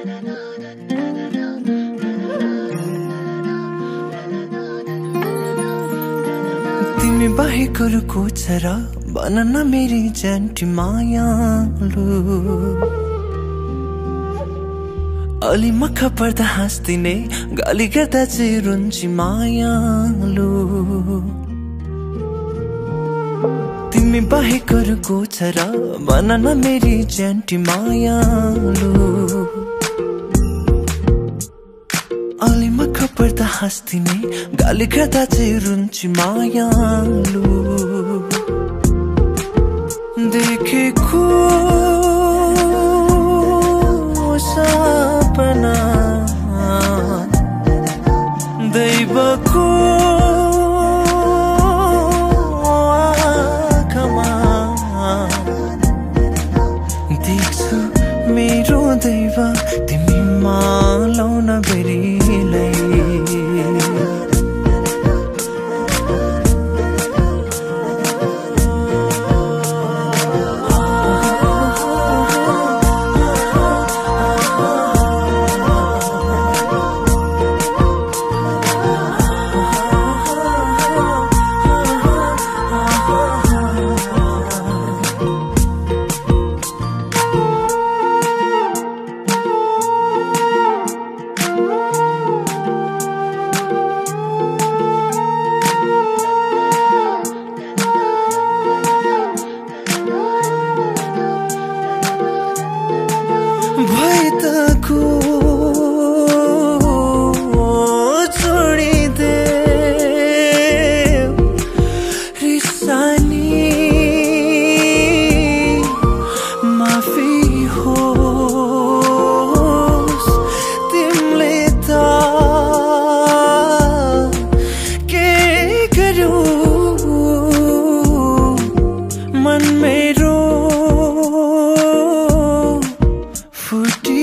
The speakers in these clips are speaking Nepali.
तिमी बाहेक अरूको छ र भन न मेरी जन्टी मायालु। अलि मख पर्दा हाँस्दिने गाली गर्दा चाहिँ रुन्ची मायालु। तिमी बाहेक अरूको छ र भन न मेरी जन्टी मायालु। पर्दा हाँस्दिने गाली गर्दा चाहिँ रुन्ची मायालु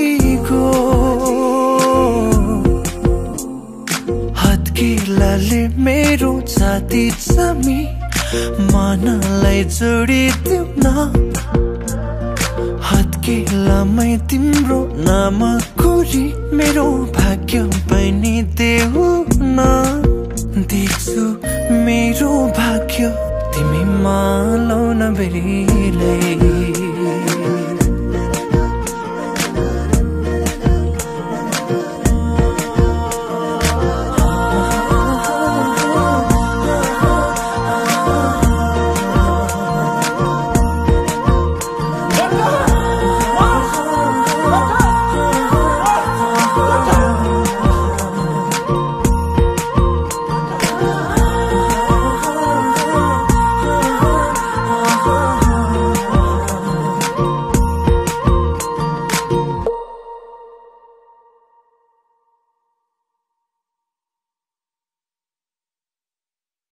कसैको हत्किलाले मेरो छाती जमी जोडी जोडिदिउ न हत्किलामै तिम्रो नाम खोरी मेरो भाग्य पनि देऊ न देख्छु मेरो भाग्य तिमी मालौ न बेरीलाई